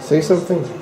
Say something.